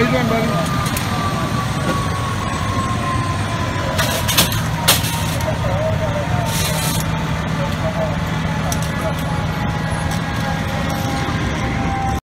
How you doing, buddy?